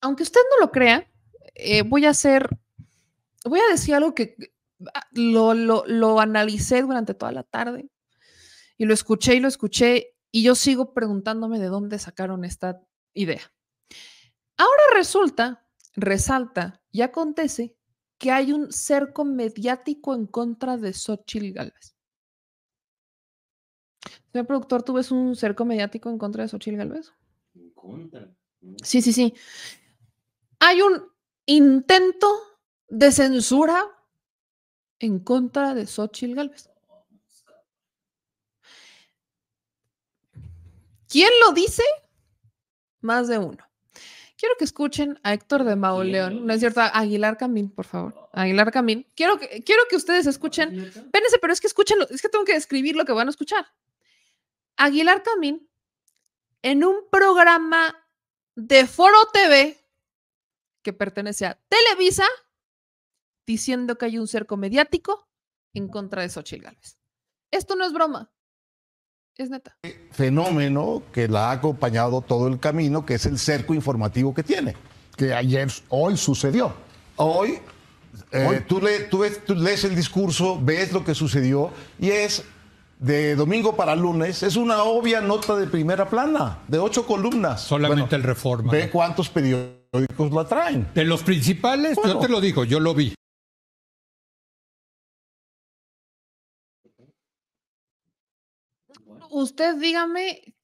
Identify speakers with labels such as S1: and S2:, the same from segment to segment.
S1: aunque usted no lo crea, eh, voy a hacer, voy a decir algo que ah, lo, lo, lo analicé durante toda la tarde y lo escuché y lo escuché y yo sigo preguntándome de dónde sacaron esta idea. Ahora resulta, resalta y acontece que hay un cerco mediático en contra de Xochitl Galvez. Señor productor, ¿tú ves un cerco mediático en contra de Xochitl Galvez? En contra. Sí, sí, sí. Hay un intento de censura en contra de Xochitl Galvez. ¿Quién lo dice? Más de uno. Quiero que escuchen a Héctor de Mauleón, no es cierto, Aguilar Camín, por favor. Aguilar Camín. Quiero que, quiero que ustedes escuchen. Espérense, pero es que escuchen, es que tengo que describir lo que van a escuchar. Aguilar Camín, en un programa de Foro TV que pertenece a Televisa, diciendo que hay un cerco mediático en contra de Xochitl Gálvez. Esto no es broma. Es neta.
S2: Fenómeno que la ha acompañado todo el camino, que es el cerco informativo que tiene.
S3: Que ayer, hoy sucedió.
S2: Hoy, eh, Tú, tú lees el discurso, ves lo que sucedió y es de domingo para lunes, es una obvia nota de primera plana, de ocho columnas.
S4: Solamente el Reforma.
S2: Ve cuántos periódicos la traen.
S4: De los principales, yo te lo digo, yo lo vi.
S1: usted dígame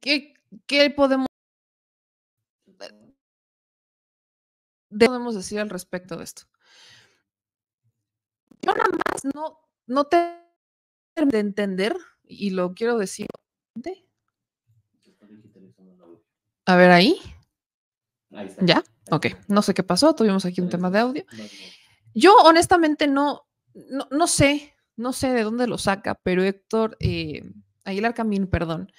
S1: qué, podemos, podemos decir al respecto de esto. Yo nada más no, no te de entender, y lo quiero decir. A ver ahí. ¿Ya? Ok, no sé qué pasó, tuvimos aquí un tema de audio. Yo honestamente no, no, sé, no sé de dónde lo saca, pero Héctor, eh, Aguilar Camín, perdón,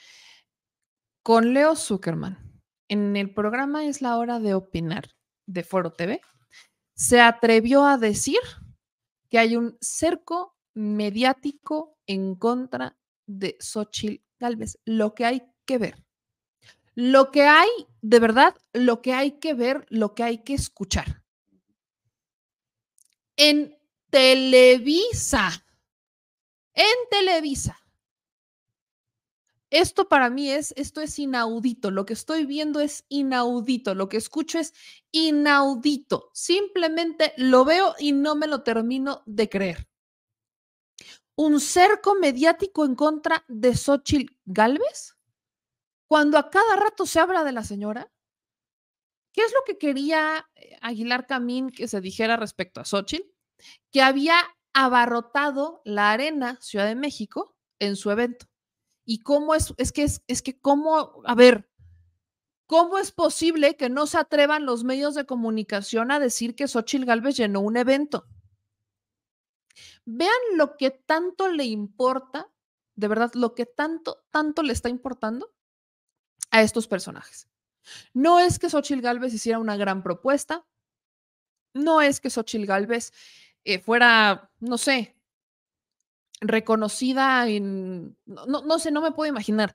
S1: con Leo Zuckerman, en el programa Es la hora de opinar de Foro TV, se atrevió a decir que hay un cerco mediático en contra de Xochitl Galvez. Lo que hay que ver. Lo que hay, de verdad, lo que hay que ver, lo que hay que escuchar. En Televisa. En Televisa esto para mí es, esto es inaudito, lo que estoy viendo es inaudito, lo que escucho es inaudito, simplemente lo veo y no me lo termino de creer. Un cerco mediático en contra de Xochitl Galvez, cuando a cada rato se habla de la señora. ¿Qué es lo que quería eh, Aguilar Camín que se dijera respecto a Xochitl? Que había abarrotado la arena Ciudad de México en su evento ¿Y cómo es? Es que es, es que cómo, a ver, ¿cómo es posible que no se atrevan los medios de comunicación a decir que Xochitl Galvez llenó un evento? Vean lo que tanto le importa, de verdad, lo que tanto, tanto le está importando a estos personajes. No es que Xochitl Galvez hiciera una gran propuesta, no es que Xochitl Galvez eh, fuera, no sé, reconocida en, no, no, sé, no me puedo imaginar.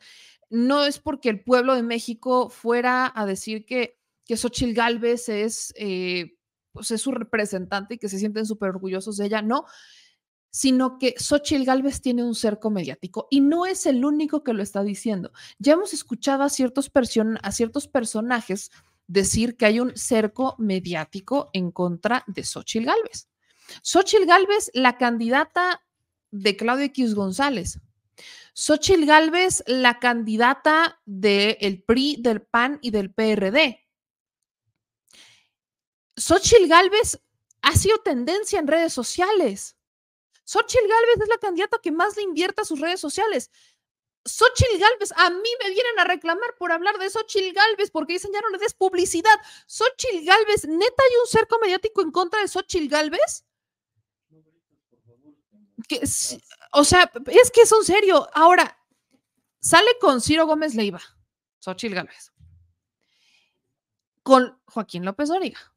S1: No es porque el pueblo de México fuera a decir que, que Xochitl Galvez es, eh, pues es su representante y que se sienten súper orgullosos de ella, no, sino que Xochitl Galvez tiene un cerco mediático y no es el único que lo está diciendo. Ya hemos escuchado a ciertos, a ciertos personajes decir que hay un cerco mediático en contra de Xochitl Galvez. Xochitl Galvez, la candidata de Claudio X González. Xochitl Gálvez, la candidata del PRI, del PAN y del PRD. Xochitl Gálvez ha sido tendencia en redes sociales. Xochitl Gálvez es la candidata que más le invierte a sus redes sociales. Xochitl Gálvez, a mí me vienen a reclamar por hablar de Xochitl Gálvez porque dicen ya no le des publicidad. Xochitl Gálvez, neta hay un cerco mediático en contra de Xochitl Gálvez o sea, es que es un serio. Ahora, sale con Ciro Gómez Leiva, Xochitl Gálvez, con Joaquín López Dóriga,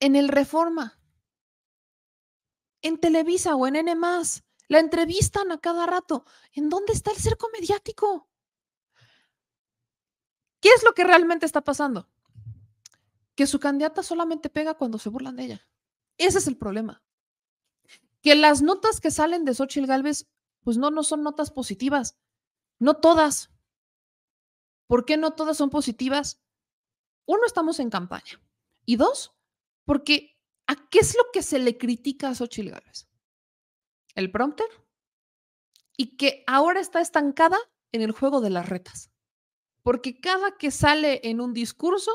S1: en el Reforma, en Televisa o en N+, la entrevistan a cada rato. ¿En dónde está el cerco mediático? ¿Qué es lo que realmente está pasando? que su candidata solamente pega cuando se burlan de ella. Ese es el problema. Que las notas que salen de Xochitl Galvez, pues no, no son notas positivas. No todas. ¿Por qué no todas son positivas? Uno, estamos en campaña. Y dos, porque ¿a qué es lo que se le critica a Xochitl Galvez? El prompter. Y que ahora está estancada en el juego de las retas. Porque cada que sale en un discurso,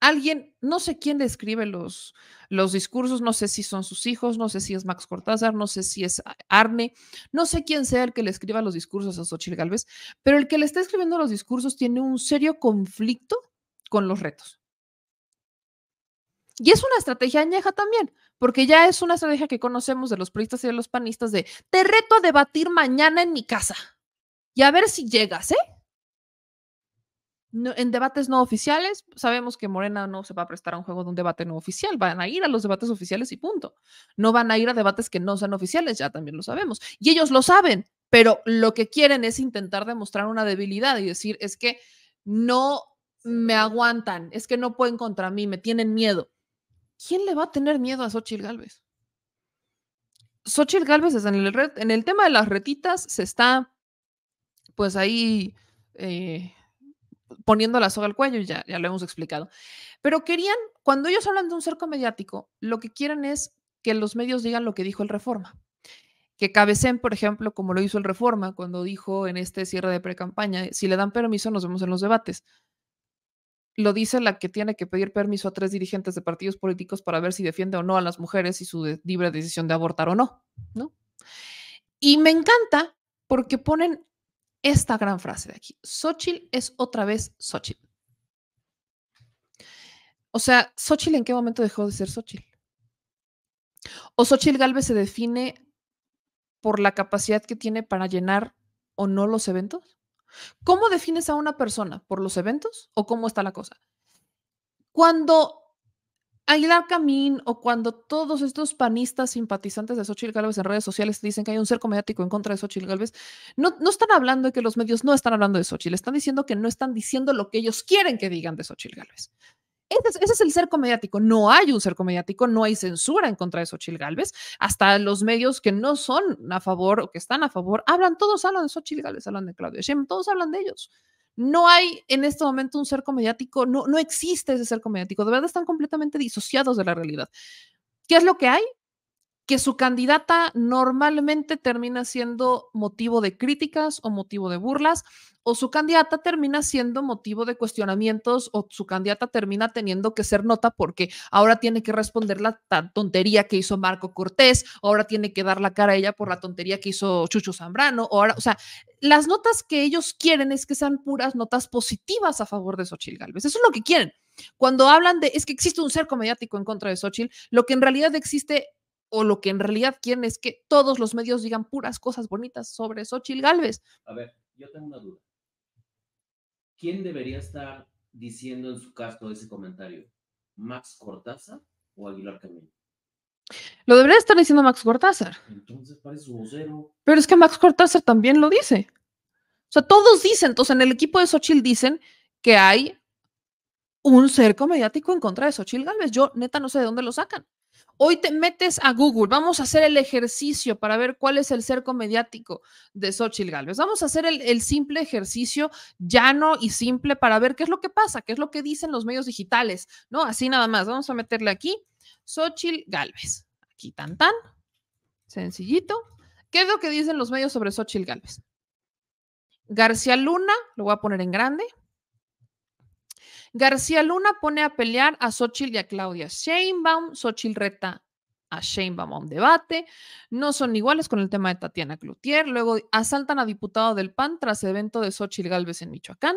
S1: alguien, no sé quién le escribe los, los discursos, no sé si son sus hijos, no sé si es Max Cortázar, no sé si es Arne, no sé quién sea el que le escriba los discursos a Xochitl Galvez, pero el que le está escribiendo los discursos tiene un serio conflicto con los retos. Y es una estrategia añeja también, porque ya es una estrategia que conocemos de los periodistas y de los panistas de te reto a debatir mañana en mi casa y a ver si llegas, ¿eh? en debates no oficiales, sabemos que Morena no se va a prestar a un juego de un debate no oficial, van a ir a los debates oficiales y punto. No van a ir a debates que no sean oficiales, ya también lo sabemos. Y ellos lo saben, pero lo que quieren es intentar demostrar una debilidad y decir, es que no me aguantan, es que no pueden contra mí, me tienen miedo. ¿Quién le va a tener miedo a Xochitl Galvez? Xochitl Galvez en el, en el tema de las retitas se está, pues ahí... Eh, poniendo la soga al cuello, ya, ya lo hemos explicado. Pero querían, cuando ellos hablan de un cerco mediático, lo que quieren es que los medios digan lo que dijo el Reforma. Que cabecen, por ejemplo, como lo hizo el Reforma cuando dijo en este cierre de pre-campaña, si le dan permiso, nos vemos en los debates. Lo dice la que tiene que pedir permiso a tres dirigentes de partidos políticos para ver si defiende o no a las mujeres y su libre decisión de abortar o no, ¿no? Y me encanta porque ponen esta gran frase de aquí. Xochitl es otra vez Xochitl. O sea, ¿Xochitl en qué momento dejó de ser Xochitl? ¿O Xochitl Galvez se define por la capacidad que tiene para llenar o no los eventos? ¿Cómo defines a una persona? ¿Por los eventos o cómo está la cosa? Cuando Aguilar Camín o cuando todos estos panistas simpatizantes de Xochitl Gálvez en redes sociales dicen que hay un cerco mediático en contra de Xochitl Gálvez, no, no están hablando de que los medios no están hablando de Xochitl, están diciendo que no están diciendo lo que ellos quieren que digan de Xochitl Gálvez. Ese es, el cerco mediático. No hay un cerco mediático, no hay censura en contra de Xochitl Gálvez. Hasta los medios que no son a favor o que están a favor, hablan, todos hablan de Xochitl Gálvez, hablan de Claudia Sheinbaum, todos hablan de ellos. No hay en este momento un cerco mediático, no, no existe ese cerco mediático, de verdad están completamente disociados de la realidad. ¿Qué es lo que hay? Que su candidata normalmente termina siendo motivo de críticas o motivo de burlas, o su candidata termina siendo motivo de cuestionamientos, o su candidata termina teniendo que ser nota porque ahora tiene que responder la tontería que hizo Marco Cortés, ahora tiene que dar la cara a ella por la tontería que hizo Chucho Zambrano, ahora, o sea, las notas que ellos quieren es que sean puras notas positivas a favor de Xochitl Galvez. Eso es lo que quieren. Cuando hablan de es que existe un cerco mediático en contra de Xochitl, lo que en realidad existe o lo que en realidad quieren es que todos los medios digan puras cosas bonitas sobre Xochitl Galvez.
S5: A ver, yo tengo una duda. ¿Quién debería estar diciendo en su caso ese comentario? ¿Max Cortázar o Aguilar Camino?
S1: Lo debería estar diciendo Max Cortázar.
S5: Entonces parece vocero.
S1: Pero es que Max Cortázar también lo dice. O sea, todos dicen, entonces en el equipo de Xochitl dicen que hay un cerco mediático en contra de Xochitl Galvez. Yo neta no sé de dónde lo sacan. Hoy te metes a Google, vamos a hacer el ejercicio para ver cuál es el cerco mediático de Xochitl Galvez. Vamos a hacer el, simple ejercicio llano y simple para ver qué es lo que pasa, qué es lo que dicen los medios digitales, ¿no? Así nada más. Vamos a meterle aquí Xochitl Galvez. Aquí tan tan, sencillito. ¿Qué es lo que dicen los medios sobre Xochitl Galvez? García Luna, lo voy a poner en grande. García Luna pone a pelear a Xochitl y a Claudia Sheinbaum. Xochitl reta a Sheinbaum a un debate. No son iguales con el tema de Tatiana Cloutier. Luego asaltan a diputado del PAN tras evento de Xochitl Galvez en Michoacán.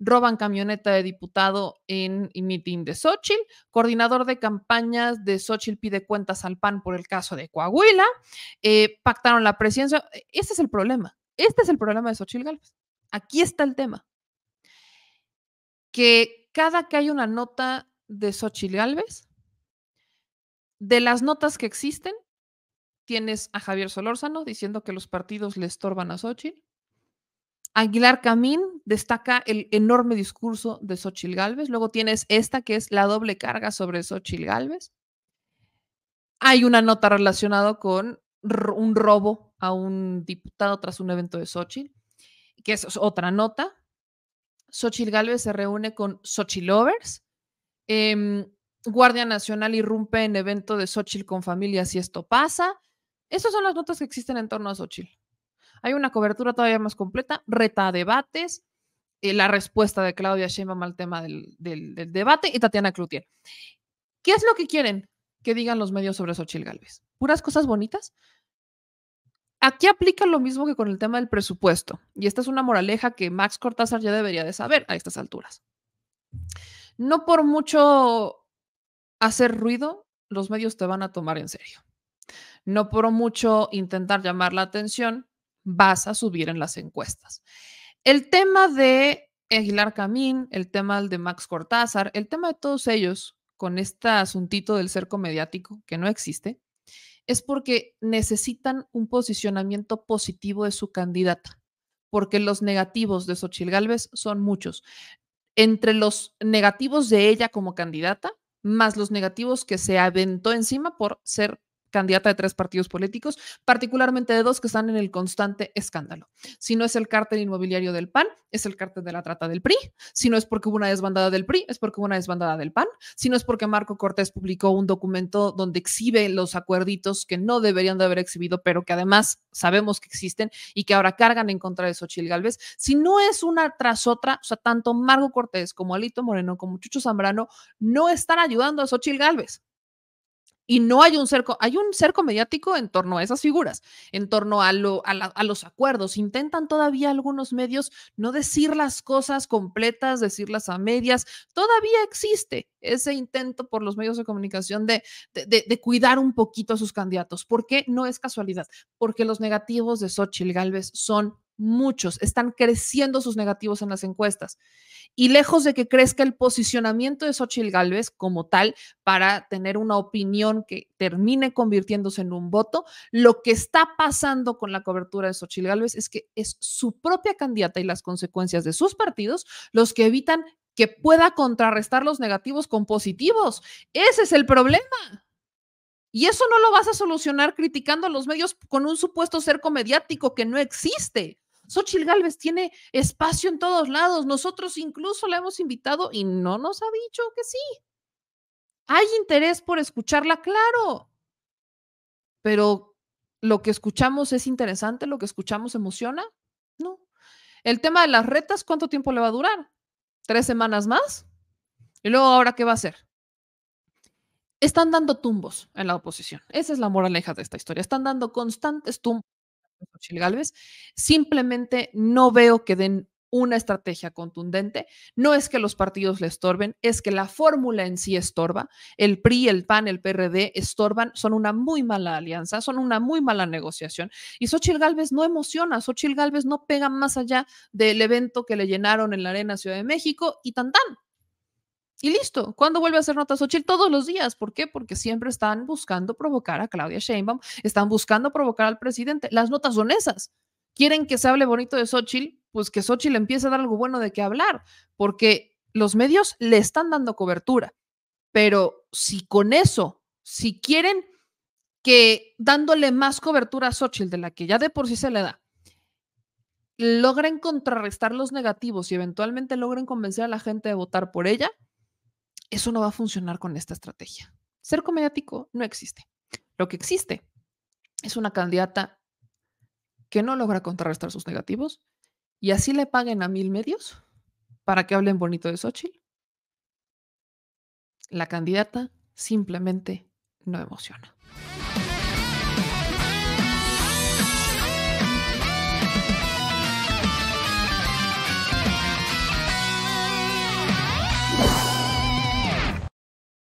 S1: Roban camioneta de diputado en, mitin de Xochitl. Coordinador de campañas de Xochitl pide cuentas al PAN por el caso de Coahuila. Eh, pactaron la presidencia. Este es el problema. Este es el problema de Xochitl Galvez. Aquí está el tema. Que cada que hay una nota de Xochitl Galvez, de las notas que existen, tienes a Javier Solórzano diciendo que los partidos le estorban a Xochitl, Aguilar Camín destaca el enorme discurso de Xochil Gálvez. Luego tienes esta que es la doble carga sobre Xochil Gálvez. Hay una nota relacionada con un robo a un diputado tras un evento de Xochitl, que es otra nota. Xochitl Galvez se reúne con Xochitl Lovers. Em, Guardia Nacional irrumpe en evento de Xochitl con familias y esto pasa. Esas son las notas que existen en torno a Xochitl. Hay una cobertura todavía más completa, reta debates, eh, la respuesta de Claudia Sheinbaum al tema del, del debate y Tatiana Cloutier. ¿Qué es lo que quieren? que digan los medios sobre Xochitl Galvez. ¿Puras cosas bonitas? Aquí aplica lo mismo que con el tema del presupuesto. Y esta es una moraleja que Max Cortázar ya debería de saber a estas alturas. No por mucho hacer ruido, los medios te van a tomar en serio. No por mucho intentar llamar la atención, vas a subir en las encuestas. El tema de Aguilar Camín, el tema de Max Cortázar, el tema de todos ellos con este asuntito del cerco mediático, que no existe, es porque necesitan un posicionamiento positivo de su candidata, porque los negativos de Xochil Gálvez son muchos. Entre los negativos de ella como candidata, más los negativos que se aventó encima por ser candidata de tres partidos políticos, particularmente de dos que están en el constante escándalo. Si no es el cártel inmobiliario del PAN, es el cártel de la trata del PRI. Si no es porque hubo una desbandada del PRI, es porque hubo una desbandada del PAN. Si no es porque Marco Cortés publicó un documento donde exhibe los acuerditos que no deberían de haber exhibido, pero que además sabemos que existen y que ahora cargan en contra de Xochil Gálvez. Si no es una tras otra, o sea, tanto Marco Cortés como Alito Moreno como Chucho Zambrano no están ayudando a Xochil Gálvez. Y no hay un cerco, hay un cerco mediático en torno a esas figuras, en torno a, lo, a, los acuerdos. Intentan todavía algunos medios no decir las cosas completas, decirlas a medias. Todavía existe ese intento por los medios de comunicación de, de, cuidar un poquito a sus candidatos. ¿Por qué? No es casualidad, porque los negativos de Xochitl Galvez son muchos, están creciendo sus negativos en las encuestas. Y lejos de que crezca el posicionamiento de Xochitl Gálvez como tal para tener una opinión que termine convirtiéndose en un voto, lo que está pasando con la cobertura de Xochitl Gálvez es que es su propia candidata y las consecuencias de sus partidos los que evitan que pueda contrarrestar los negativos con positivos. Ese es el problema. Y eso no lo vas a solucionar criticando a los medios con un supuesto cerco mediático que no existe. Xochitl Galvez tiene espacio en todos lados. Nosotros incluso la hemos invitado y no nos ha dicho que sí. Hay interés por escucharla, claro. Pero lo que escuchamos es interesante, lo que escuchamos emociona. No. El tema de las retas, ¿cuánto tiempo le va a durar? ¿Tres semanas más? Y luego, ¿ahora qué va a hacer? Están dando tumbos en la oposición. Esa es la moraleja de esta historia. Están dando constantes tumbos Galvez, simplemente no veo que den una estrategia contundente. No es que los partidos le estorben, es que la fórmula en sí estorba. El PRI, el PAN, el PRD estorban, son una muy mala alianza, son una muy mala negociación. Y Xochitl Galvez no emociona, Xochitl Galvez no pega más allá del evento que le llenaron en la Arena Ciudad de México y tan tan. Y listo. ¿Cuándo vuelve a hacer notas Xochitl? Todos los días. ¿Por qué? Porque siempre están buscando provocar a Claudia Sheinbaum, están buscando provocar al presidente. Las notas son esas. Quieren que se hable bonito de Xochitl, pues que Xochitl empiece a dar algo bueno de qué hablar, porque los medios le están dando cobertura. Pero si con eso, si quieren que dándole más cobertura a Xochitl de la que ya de por sí se le da, logren contrarrestar los negativos y eventualmente logren convencer a la gente de votar por ella, eso no va a funcionar con esta estrategia. Cerco mediático no existe. Lo que existe es una candidata que no logra contrarrestar sus negativos y así le paguen a mil medios para que hablen bonito de Xochitl. La candidata simplemente no emociona.